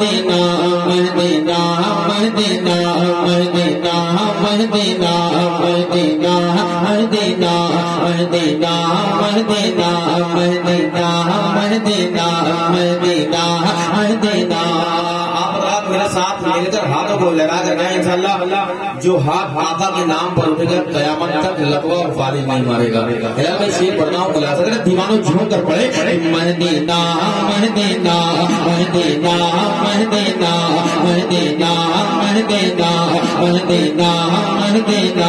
Medina, Medina, Medina, Medina, मेरा साथ मिलकर हाथों को लगा कर गए इंशाल्लाह जो हाथ आका के नाम पर उठेगा कयामत तक लकवा और फारी नहीं मारेगा यार मैं शेर पढ़ता हूँ बुला सकते दीवानों झूम कर पड़े Medina Medina Medina Medina Medina Medina Medina Medina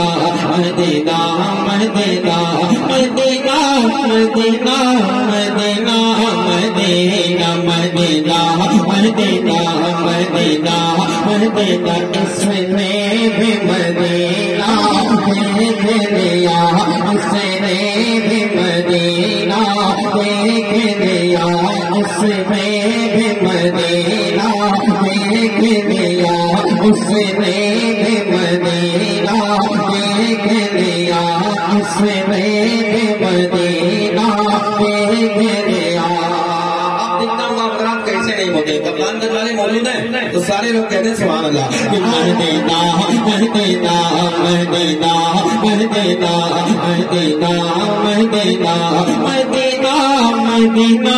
Medina Medina Medina Medina Medina Medina Medina Medina Medina Medina इसमें भी मदीना देख लिया उसने भी मदीना देख लिया उसमें भी मदीना देख लिया उसने भी मदीना देख लिया उसमें भी मदीना देख लिया नहीं होते कप्तानगंज वाले मौजूद हैं तो सारे लोग कहते हैं सुभान अल्लाह Medina Medina Medina Medina Medina Medina Medina Medina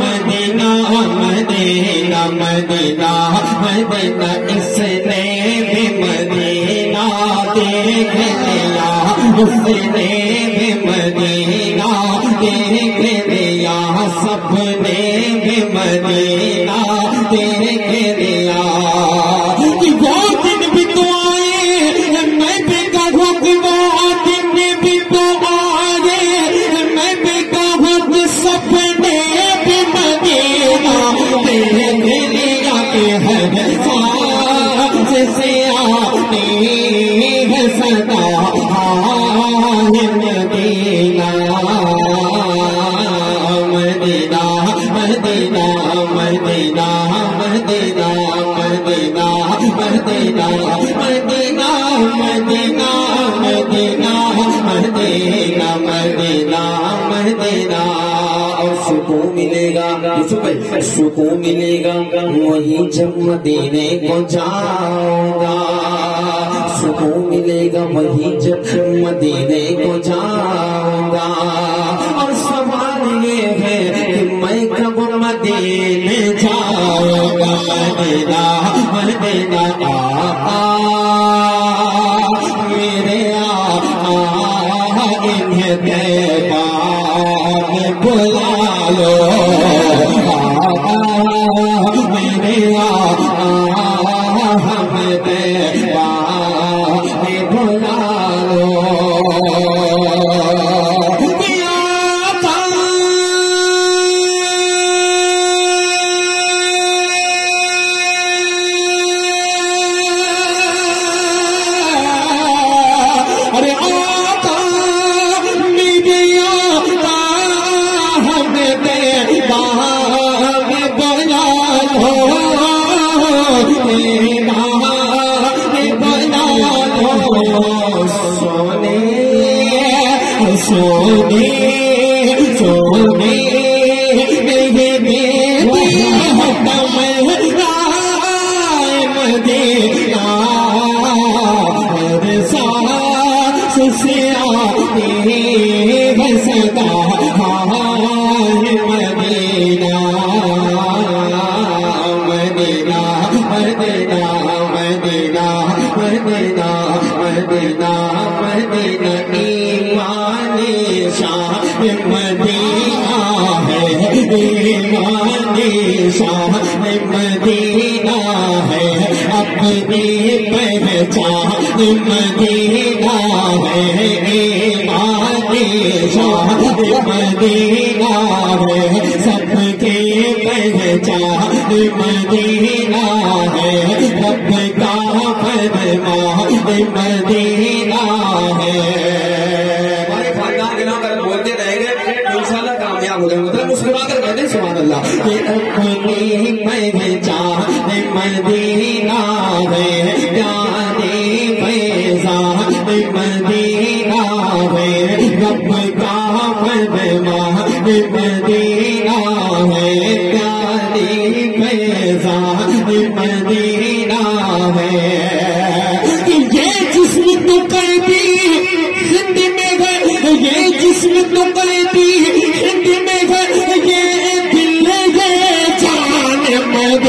Medina Medina Medina Medina इसने भी मदीना देख मदीना देख Medina Medina Medina Medina Medina Medina Medina Medina Medina Medina Medina Medina Medina और सुकून मिलेगा सुकून मिलेगा वही जब मदीने को जाऊँगा सुकून मिलेगा वही जब मदीने को जाऊँगा। और सवाल ये है कि मैं कब मदीने जाऊँगा? मदीना मदीना सोने सोने मेरे बेटे हटमरा मदीना हर सास से आने बसता हार मदीना है। ईमानी शाह मदीना है अपनी पहचान मदीना है ईमानी शाह मदीना है सबके पहचान मदीना है रब का मदीना है हमारे खानदान के नाम पर बोलते रहेंगे तो इंशाल्लाह कामयाब हो जाएँगे मतलब मुस्कुरा कर कहते हैं सुभान अल्लाह कि अपनी पहचान मदीना है प्यारे पैसान मदीना है रब का फरमान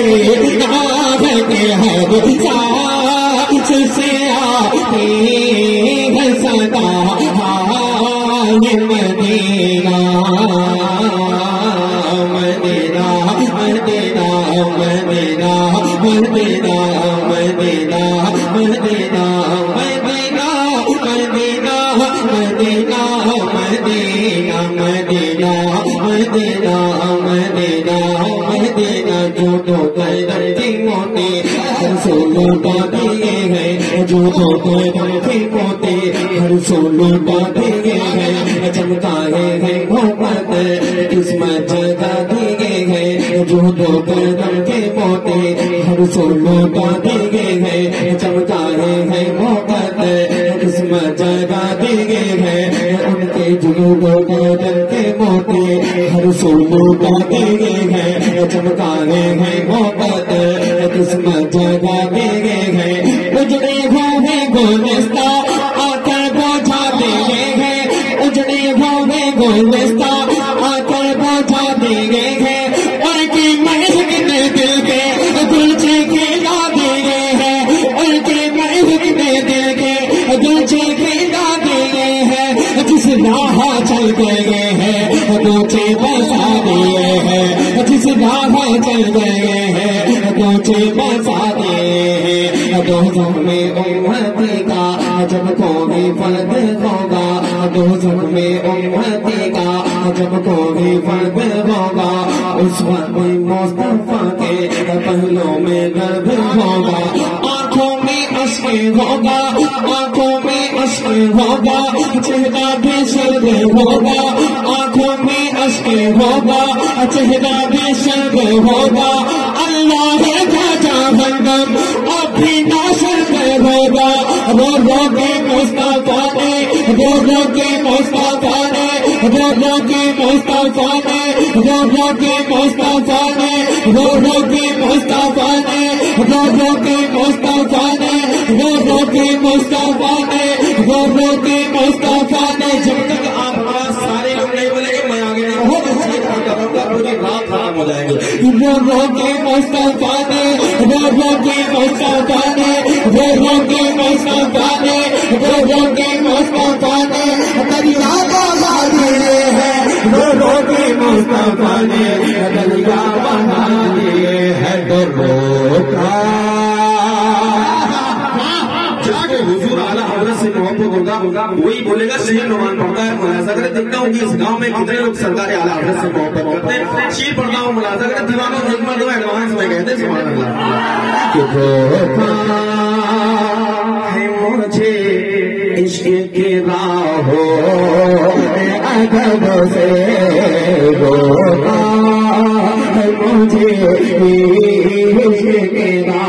Medina, Medina, Medina, Medina, लोटा दिए हैं, जो तो पंखे पोते हर सो लोटा दिए हैं। चमका है, मोहब्बत किस्मत जगा दिए हैं, जो तो पंखे पोते हर सो लोटा दिए हैं। चमका है, मोहब्बत किस्मत जगा दिए हैं। उनके जुनूनों को डरते पोते हर सो लोटा दिए हैं। चमका है, मोहब्बत मुझे भाभी है उजड़े भाभी गुलस्ता आकर बोझा दे है। उजड़े भाभी गुलस्ता राह चल गए हैं दोचे बसा दिए हैं। दोजों में उम्मती का जब कोई फर्द होगा। दोजों में उम्मती का जब कोई फर्द होगा। उस वक्त मुस्तफ़ा के पहलों में गर्भ होगा। आँखों में अश्क होगा, आँखों में अश्क होगा, चेहरा भी सर्द होगा। आँखों में होगा चेहरा भी सर्द होगा। अल्लाह है खाजा बंदम अभी ना सर्द होगा। रो रो के मुस्तफ़ा ने रो रो के मुस्तफ़ा ने रो रो के मुस्तफ़ा ने रो रो के मुस्तफ़ा ने रो रो के मुस्तफ़ा ने रो रो के मुस्तफ़ा ने रो रो के मुस्तफ़ा ने रो रो के मुस्तफ़ा ने लोगों के मौसम गाने लोगों के मौसम गाने लोगों के मौसम गाने लोगों के मौसम गाने दरिया बना दिए हैं लोगों के मौसम गाने दरिया बना दिए हैं तो रोका जाके हुजूर आला हज़रत से मोहब्बत होगा। वही बोलेगा शेर नुमान पड़ता है मुलाजा करें देखता हूँ कि इस गाँव में कितने लोग सरकार आला हज़रत से मोहब्बत करते हैं। शेर पढ़ता हूँ मुलाजा करें दीवानों दो एडवांस में कहते हैं कि है मुझे इश्क की राहों अदब से है मुझे इश्क की राहों